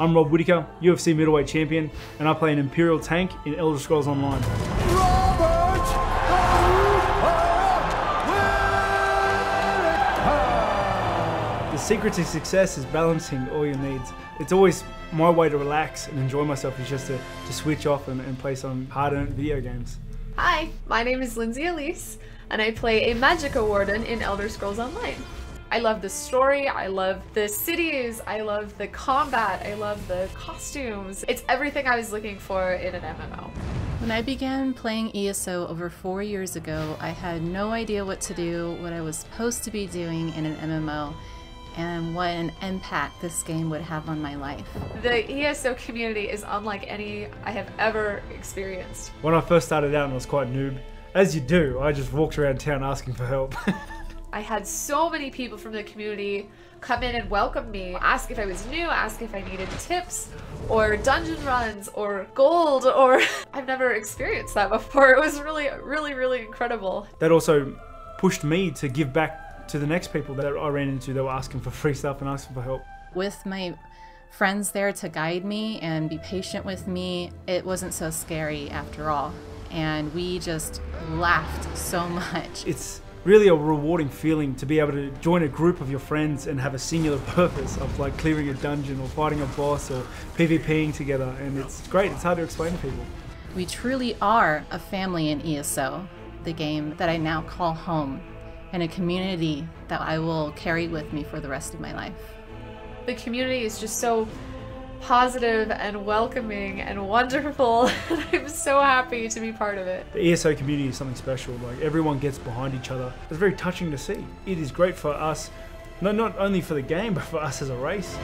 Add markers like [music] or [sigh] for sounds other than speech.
I'm Rob Whittaker, UFC middleweight champion, and I play an Imperial tank in Elder Scrolls Online. The secret to success is balancing all your needs. It's always my way to relax and enjoy myself is just to, to switch off and, and play some hard-earned video games. Hi, my name is Lindsay Elyse, and I play a Magicka Warden in Elder Scrolls Online. I love the story, I love the cities, I love the combat, I love the costumes. It's everything I was looking for in an MMO. When I began playing ESO over four years ago, I had no idea what to do, what I was supposed to be doing in an MMO, and what an impact this game would have on my life. The ESO community is unlike any I have ever experienced. When I first started out and I was quite noob, as you do, I just walked around town asking for help. [laughs] I had so many people from the community come in and welcome me, ask if I was new, ask if I needed tips or dungeon runs or gold or [laughs] I've never experienced that before. It was really, really, really incredible. that also pushed me to give back to the next people that I ran into that were asking for free stuff and asking for help. With my friends there to guide me and be patient with me, it wasn't so scary after all. And we just laughed so [laughs] much. It's really a rewarding feeling to be able to join a group of your friends and have a singular [laughs] purpose of like clearing a dungeon or fighting a boss or PvPing together and it's great, it's hard to explain to people. We truly are a family in ESO, the game that I now call home, and a community that I will carry with me for the rest of my life. The community is just so positive and welcoming and wonderful. [laughs] and I'm so happy to be part of it. The ESO community is something special, like everyone gets behind each other. It's very touching to see. It is great for us, no, not only for the game, but for us as a race.